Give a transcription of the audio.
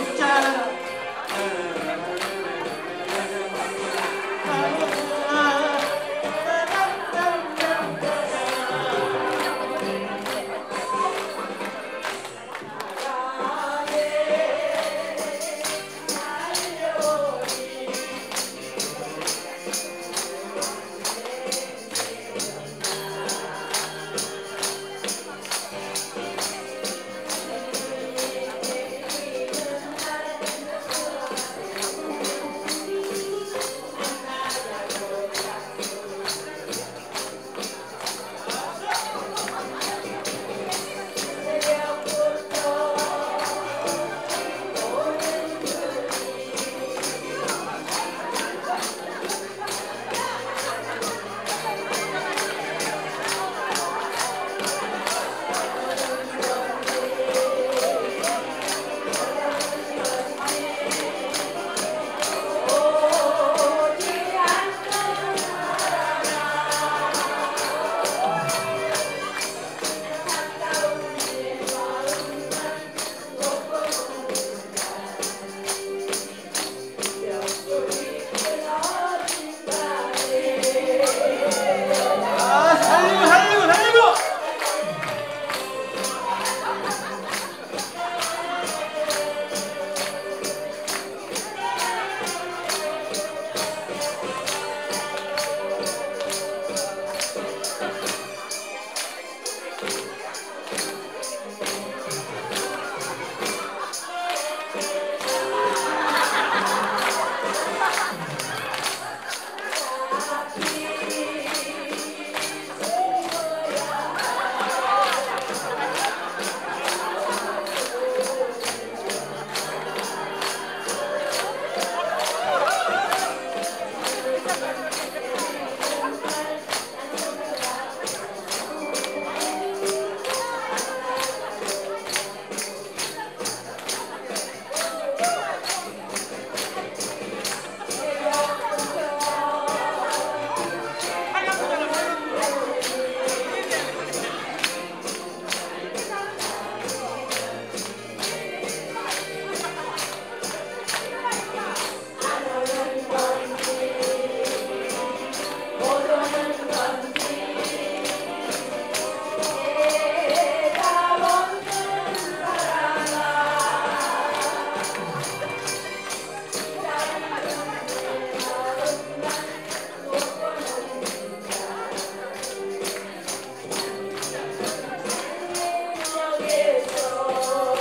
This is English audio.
Mr. ハハハハ! Oh.